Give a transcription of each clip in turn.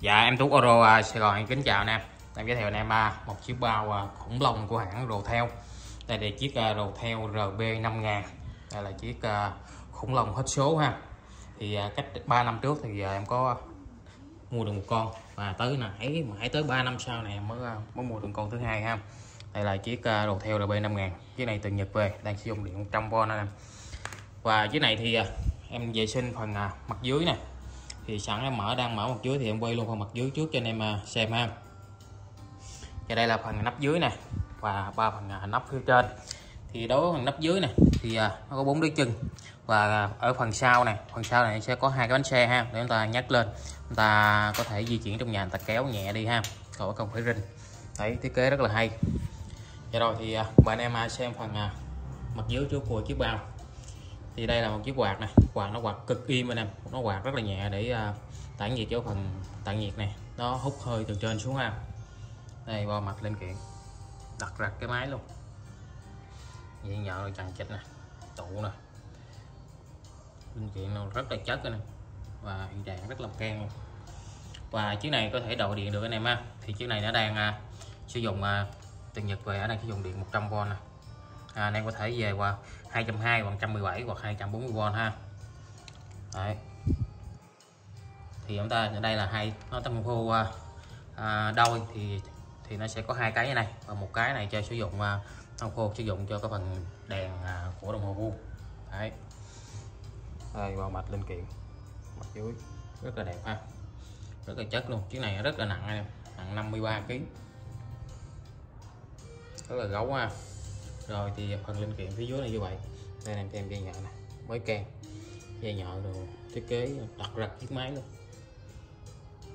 Dạ em Tú Oro à, Sài Gòn, em kính chào anh em. Em giới thiệu anh em à, một chiếc bao à, khủng long của hãng Rotel Đây là chiếc Rotel RB5000 Đây là chiếc khủng long hết số ha. Thì cách 3 năm trước thì giờ em có mua được một con. Và tới nãy mãi tới 3 năm sau này em mới mới mua được con thứ hai ha. Đây là chiếc Rotel RB5000 Chiếc này từ Nhật về, đang sử dụng điện 100V anh em. Và chiếc này thì em vệ sinh phần mặt dưới nè thì sẵn em mở, đang mở mặt dưới thì em quay luôn phần mặt dưới trước cho anh em à, xem ha. Thì đây là phần nắp dưới nè, và ba phần nắp phía trên. Thì đối với phần nắp dưới này thì à, nó có bốn đứa chân. Và ở phần sau này phần sau này sẽ có hai cái bánh xe ha, để chúng ta nhắc lên. Chúng ta có thể di chuyển trong nhà người ta kéo nhẹ đi ha, khỏi không phải rinh. Đấy, thiết kế rất là hay. Vậy rồi, thì à, bạn em xem phần mặt dưới trước của chiếc bao thì đây là một chiếc quạt này quạt nó quạt cực im anh em nó quạt rất là nhẹ để uh, tản nhiệt cho phần tản nhiệt này nó hút hơi từ trên xuống ha đây bo mặt lên kiện. Đặt rạch cái máy luôn. Vậy nhợ rồi chằng chịch nè. Tụ nè. Linh kiện nó rất là chất nè. Và hiện trạng rất là keng luôn. Và chiếc này có thể đầu điện được anh em ha. Thì chiếc này nó đang uh, sử dụng à, uh, từ Nhật về ở đây sử dụng điện 100V nè à, anh em có thể về qua 220 hoặc 117 hoặc 240V ha. Đấy. thì chúng ta ở đây là hai nó tâm khô à, à, đôi thì thì nó sẽ có hai cái như này và một cái này cho sử dụng à, tâm khô sử dụng cho cái phần đèn à, của đồng hồ vuông. Đấy. Đây vào mạch linh kiện. Mặt dưới. Rất là đẹp ha. Rất là chất luôn. Chiếc này rất là nặng em nặng 53 kg rất là gấu ha rồi thì phần linh kiện phía dưới này như vậy. Đây em thêm dây nhợ này mới kèm dây nhợ rồi thiết kế đặt rạch chiếc máy luôn.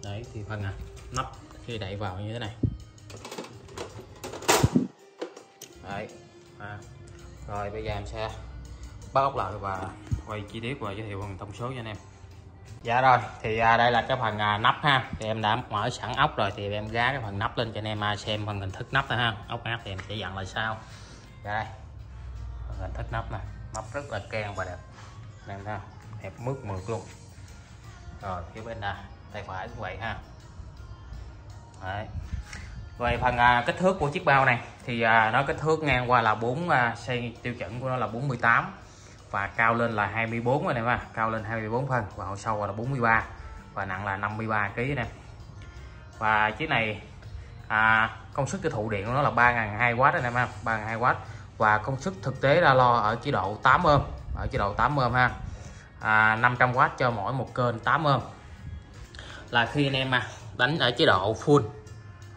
Đấy thì phần này nắp khi đẩy vào như thế này. Đấy à. rồi bây giờ em sẽ bóc ốc lại và quay chi tiết và giới thiệu phần thông số cho anh em. Dạ rồi thì à, đây là cái phần à, nắp ha. Thì em đã mở sẵn ốc rồi thì em gá cái phần nắp lên cho anh em à, xem phần hình thức nắp thôi ha. Ốc nắp thì em sẽ dặn là sao đây. Mọi người thích nắp này nắp rất là keng và đẹp. Em thấy đẹp mướt mượt luôn. Rồi phía bên này tay phải cũng vậy ha. Đấy. về phần à, kích thước của chiếc bao này thì à, nó kích thước ngang qua là 4 à, xây tiêu chuẩn của nó là 48 và cao lên là 24 rồi này mà cao lên 24 phân và hậu sâu là 43 và nặng là 53 kg nè. Và chiếc này à, công suất tiêu thụ điện của nó là 3.200W anh em ha 3.200W và công suất thực tế ra lo ở chế độ 8 ôm ở chế độ 8 ôm ha. À, 500W cho mỗi một kênh 8 ôm là khi anh em à, đánh ở chế độ full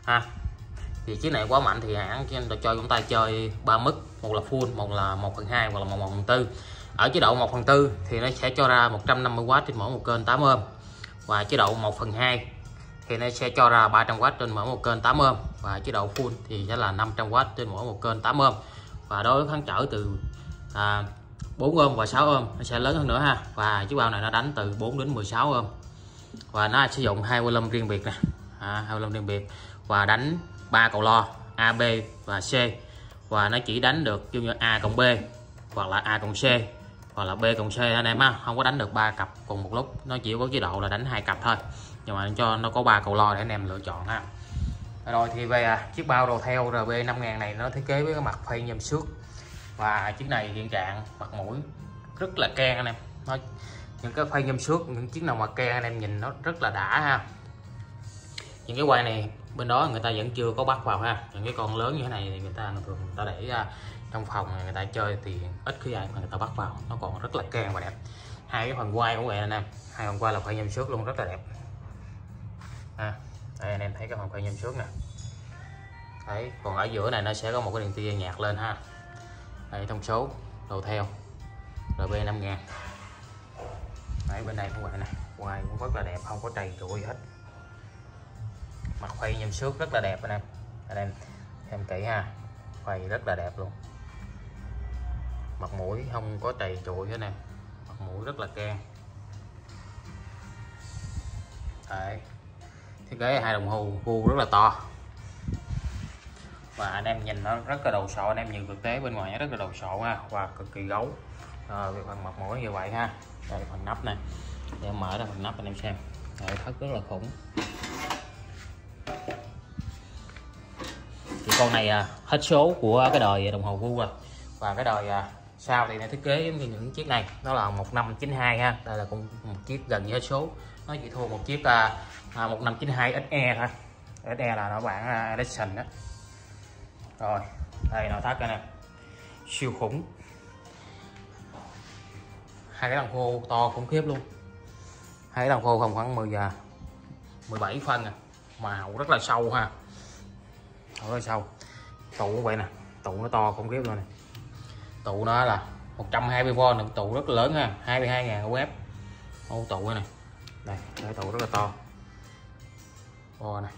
ha. Thì chiếc này quá mạnh thì hãng cho chúng ta chơi ba mức một là full một là 1 phần 2 hoặc là 1 phần 4 ở chế độ 1 phần 4 thì nó sẽ cho ra 150W trên mỗi một kênh 8 ôm và chế độ 1 phần 2 thì nó sẽ cho ra 300W trên mỗi một kênh 8 ôm và chế độ full thì sẽ là 500W trên mỗi một kênh 8 ôm và đối với kháng trở từ à, 4 ôm và 6 ôm nó sẽ lớn hơn nữa ha. Và chiếc bao này nó đánh từ 4 đến 16 ôm. Và nó sử dụng hai lâm riêng biệt nè. À, hai lâm riêng biệt. Và đánh ba cầu lo A B và C. Và nó chỉ đánh được như A cộng B hoặc là A cộng C hoặc là B cộng C anh em ha? Không có đánh được ba cặp cùng một lúc. Nó chỉ có chế độ là đánh hai cặp thôi. Nhưng mà cho nó có ba cầu lo để anh em lựa chọn ha rồi thì về à, chiếc bao đồ theo RB 5000 này nó thiết kế với cái mặt phay nhôm xước. Và chiếc này hiện trạng mặt mũi rất là ke anh em. Nó những cái phay nhôm xước những chiếc nào mà ke anh em nhìn nó rất là đã ha. Những cái quay này bên đó người ta vẫn chưa có bắt vào ha. Những cái con lớn như thế này thì người ta thường người ta để ra trong phòng người ta chơi thì ít khi ai mà người ta bắt vào. Nó còn rất là keng và đẹp. Hai cái phần quay của vậy anh em. Hai phần quay là phay nhôm xước luôn rất là đẹp. À, đây, anh em thấy cái phần quay nhôm suốt nè. Đấy, còn ở giữa này nó sẽ có một cái đèn tia nhạt lên ha. Đây, thông số đầu theo RB 5000 đấy, bên này cũng vậy này quay cũng rất là đẹp, không có trầy trụi hết. Mặt quay nhôm xước rất là đẹp anh em. Anh em xem kỹ ha, quay rất là đẹp luôn. Mặt mũi không có trầy trụi hết nè. Mặt mũi rất là keng đấy thiết kế hai đồng hồ khu rất là to. Và anh em nhìn nó rất là đầu sọ anh em nhìn thực tế bên ngoài nó rất là đầu sọ ha. Và cực kỳ gấu. Ờ, Về phần mặt mũi như vậy ha. Đây phần nắp này để mở ra phần nắp anh em xem. Nội thất rất là khủng. Thì con này à, hết số của cái đời đồng hồ vu rồi. Và cái đời à, sau thì nó thiết kế giống như những chiếc này. Nó là 1592 ha. Đây là con một chiếc gần như hết số nó chỉ thua một chiếc à, à, 1592 SE thôi. SE là nó bản à, Edition đó. Rồi đây nội thất đây nè siêu khủng. Hai cái đồng hồ to khủng khiếp luôn. Hai cái đồng hồ không khoảng 10 giờ 17 phân à. Màu rất là sâu ha. Rất là sâu. Tụ cũng vậy nè. Tụ nó to khủng khiếp luôn nè. Tụ nó là 120V tụ rất lớn ha. 22.000 web ô tụ này đây cái tàu rất là to. Bo này.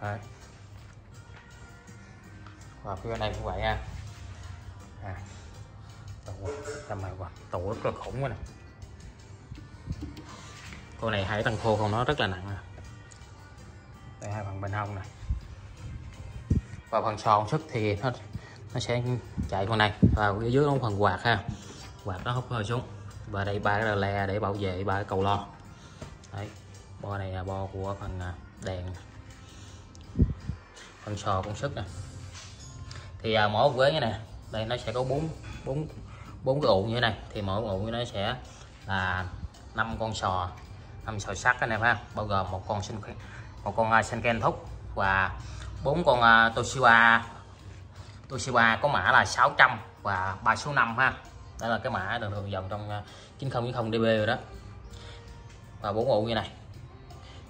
Đấy. và phía bên đây cũng vậy ha. À, tụ tầm này qua. Tàu rất là khủng quá này. con này hai tầng khô không nó rất là nặng nè đây hai phần bên hông này và phần sòn sức thì nó nó sẽ chạy con này. Và phía dưới nó phần quạt ha. Quạt nó hút hơi xuống và đây ba cái le để bảo vệ ba cái cầu lo. Đấy bo này là bo của phần à, đèn. Phần sò công suất nè. Thì à, mỗi ghế như này. Đây nó sẽ có bốn bốn bốn cái ụ như thế này. Thì mỗi ụ nó sẽ là năm con sò năm sò sắt anh em ha. Bao gồm một con sinh một con à, uh, senken thúc và bốn con uh, Toshiba. Toshiba có mã là 600 và ba số 5 ha đó là cái mã thường thường dòng trong à, 9090 DB rồi đó. Và bốn ụ như này.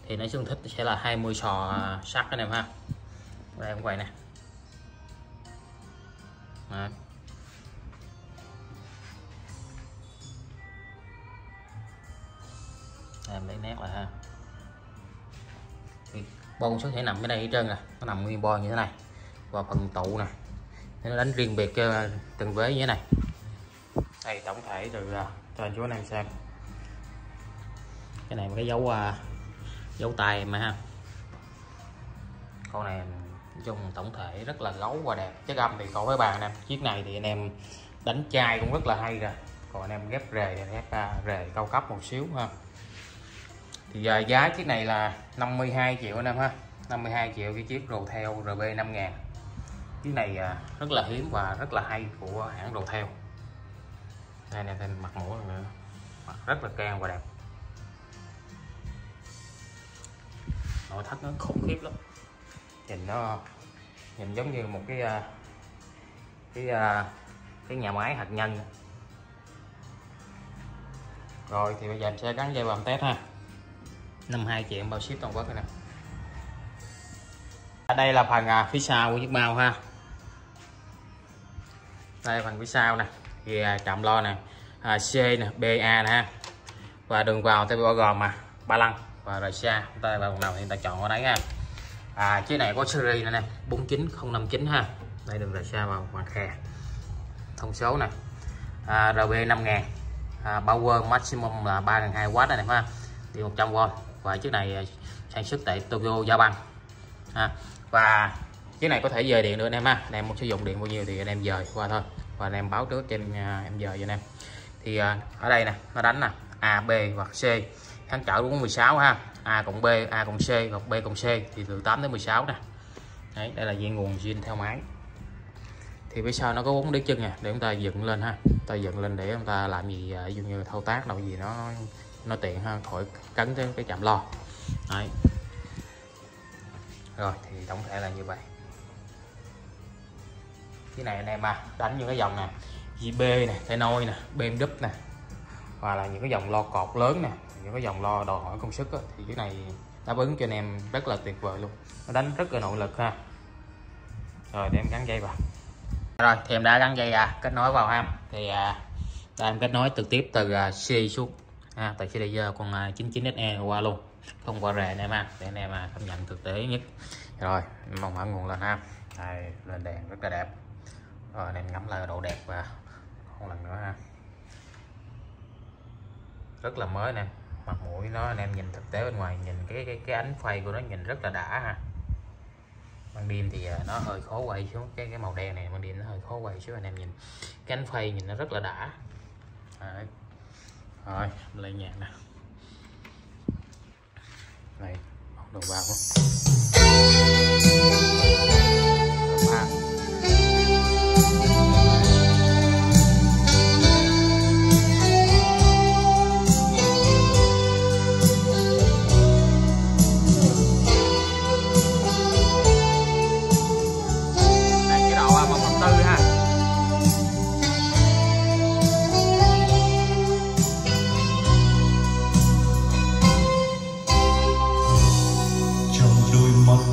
Thì nó xương thích sẽ là 20 sò à, sắt anh em ha. Đây em quay nè. Đấy. em lấy nét lại ha. Thì bông số thể nằm ở đây hết trơn nè. Nó nằm nguyên bo như thế này. Và phần tụ nè. Nó đánh riêng biệt cho từng vế như thế này xây tổng thể từ à, cho anh chú anh em xem. Cái này một cái dấu à, dấu tay mà ha. Con này dùng tổng thể rất là gấu và đẹp. Chất âm thì khỏi với bàn anh em. Chiếc này thì anh em đánh chai cũng rất là hay rồi. Còn anh em ghép rề thì ghép à, rề cao cấp một xíu ha. Thì giờ giá chiếc này là 52 triệu anh em ha. 52 triệu cái chiếc Rotel theo RB 5000 chiếc này rất là hiếm và rất là hay của hãng Rotel theo đây nè, thêm mặt mũi nữa. Mặt rất là can và đẹp. Nội thất nó khủng khiếp lắm. Nhìn nó, nhìn giống như một cái à, cái à, cái nhà máy hạt nhân. Rồi, thì bây giờ em sẽ gắn dây vào test ha. 52 triệu, bao ship toàn quốc này nè. À, đây là phần phía sau của chiếc bao ha. Đây phần phía sau nè. À, thì chạm lo nè à, C nè BA nè ha. Và đường vào tay bao gồm mà ba lăng và rời xa. Chúng ta vào nào thì ta chọn ở đấy ha. À chiếc này có series này nè 49059 ha. Đây đường rời xa vào mặt khe. Thông số này à, RB 5000 à, power maximum là 3200W này ha đi 100V và chiếc này à, sản xuất tại Tokyo Japan. Ha. Và chiếc này có thể dời điện được anh em ha. Anh em muốn sử dụng điện bao nhiêu thì anh em dời qua thôi và anh em báo trước cho à, em giờ em cho anh em. Thì à, ở đây nè nó đánh nè A B hoặc C. Kháng trở đúng 16 ha. A cộng B A cộng C hoặc B cộng C. Thì từ 8 đến 16 nè. Đấy, đây là dây nguồn zin theo máy. Thì phía sau nó có bốn đế chân nè để chúng ta dựng lên ha. Ta dựng lên để chúng ta làm gì à, ví dụ như thao tác đâu gì nó nó tiện hơn khỏi cấn cái cái chạm lo. Đấy. rồi thì tổng thể là như vậy cái này anh em à đánh những cái dòng nè JB nè nôi nè BMW nè và là những cái dòng lo cột lớn nè những cái dòng lo đòi hỏi công suất á, thì cái này đáp ứng cho anh em rất là tuyệt vời luôn. Nó đánh rất là nội lực ha. Rồi để em gắn dây vào. Rồi thì em đã gắn dây à kết nối vào ha. Thì à, em kết nối trực tiếp từ à, C xuống ha từ CD con à, 99SE qua luôn. Không qua rè anh em ha để anh em à, cảm nhận thực tế nhất. Rồi mong mở nguồn lên ha. Đây lên đèn rất là đẹp rồi, anh em ngắm lại độ đẹp và một lần nữa ha. Rất là mới nè, mặt mũi nó, anh em nhìn thực tế bên ngoài, nhìn cái cái cái ánh phay của nó nhìn rất là đã ha. Ban đêm thì à, nó hơi khó quay xuống, cái cái màu đen này, ban đêm nó hơi khó quay xuống, anh em nhìn cái ánh phay nhìn nó rất là đã. Đấy. rồi lên nhạc nè. Này đầu vào. không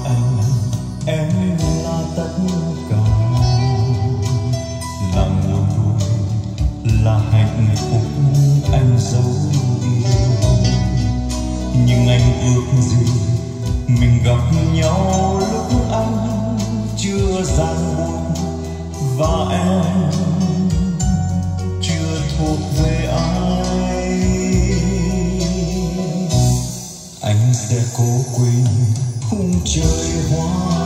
anh em là tất cả. Là nguồn vui là hạnh phúc anh giấu nhưng anh ước gì mình gặp nhau lúc anh chưa ràng buộc và em 有些话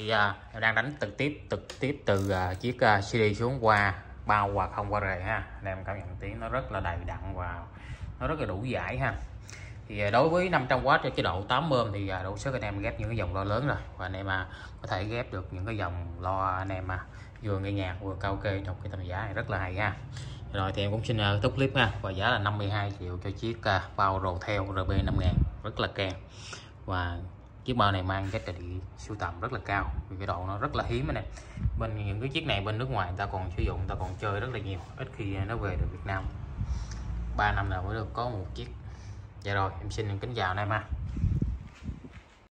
thì à, em đang đánh trực tiếp trực tiếp từ à, chiếc à, CD xuống qua bao hoặc không qua rề ha. Anh em cảm nhận tiếng nó rất là đầy đặn và nó rất là đủ giải ha. Thì à, đối với 500W cho chế độ 8 ôm thì à, đủ sức anh em ghép những cái dòng loa lớn rồi. Và anh em à, có thể ghép được những cái dòng loa anh em à, vừa nghe nhạc vừa karaoke trong cái tầm giá này rất là hay ha. Rồi thì em cũng xin à, uh, tốt clip ha. Và giá là 52 triệu cho chiếc uh, bao rồ theo RB 5000 rất là kèm và chiếc bao này mang giá trị sưu tầm rất là cao, vì cái độ nó rất là hiếm này. Bên những cái chiếc này bên nước ngoài người ta còn sử dụng, người ta còn chơi rất là nhiều, ít khi nó về được Việt Nam. 3 năm nào mới được có một chiếc. Dạ rồi, em xin kính chào anh em ha.